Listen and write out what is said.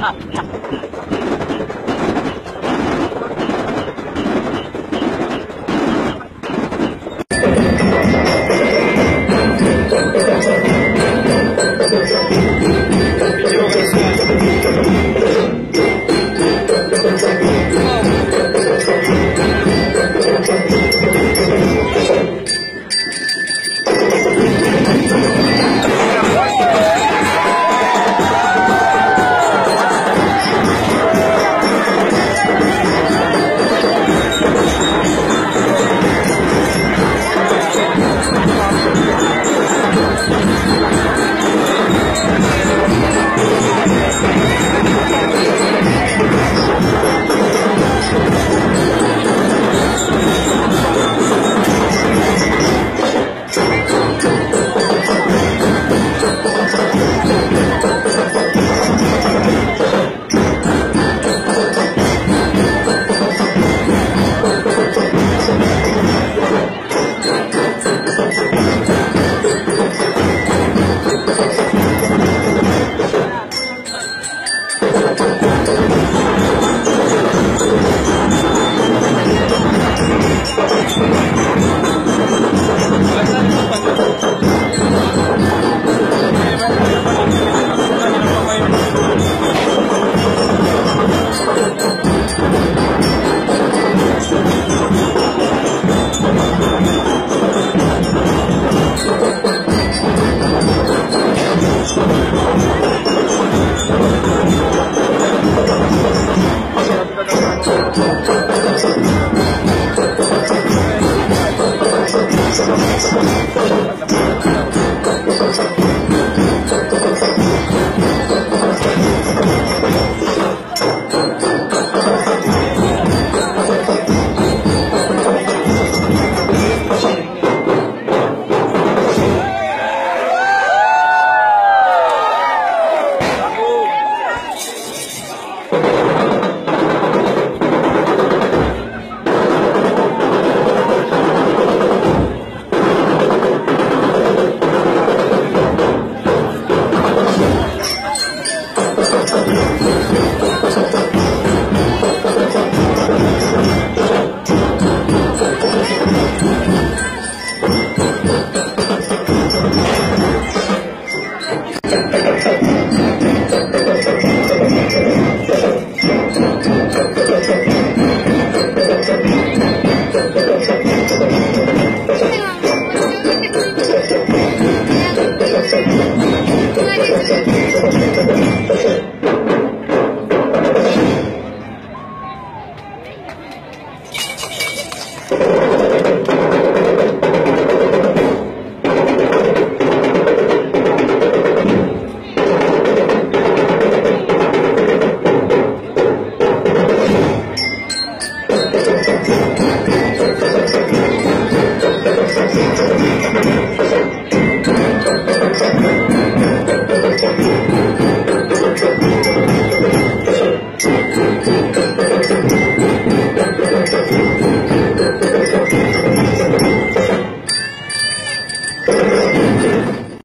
何?